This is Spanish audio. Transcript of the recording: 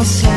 conocí